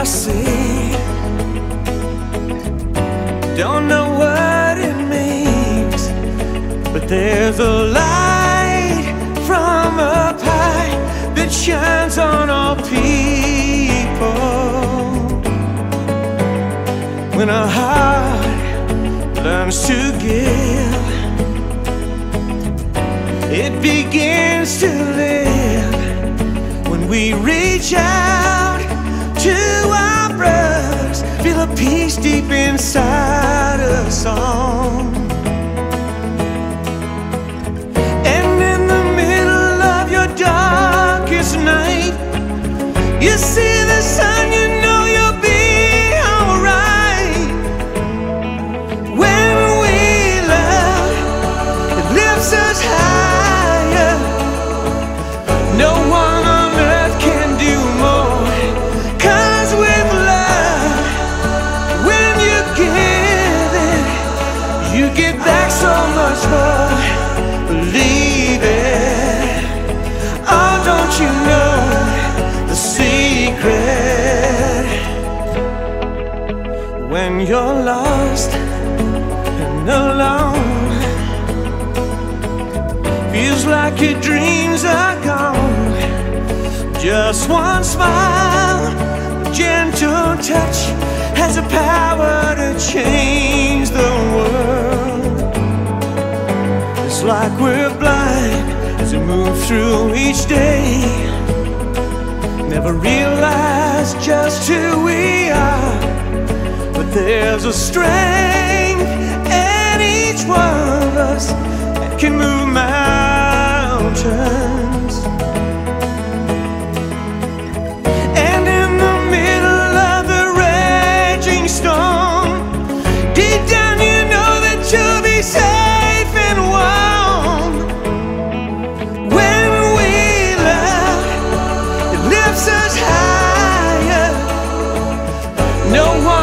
I see. Don't know what it means, but there's a light from up high that shines on all people. When a heart learns to give, it begins to live when we reach out to our a peace deep inside us all. You get back so much more. Believe it. Oh, don't you know the secret? When you're lost and alone. Feels like your dreams are gone. Just one smile, a gentle touch has the power Like we're blind as we move through each day. Never realize just who we are, but there's a strength in each one of us that can move mountains No one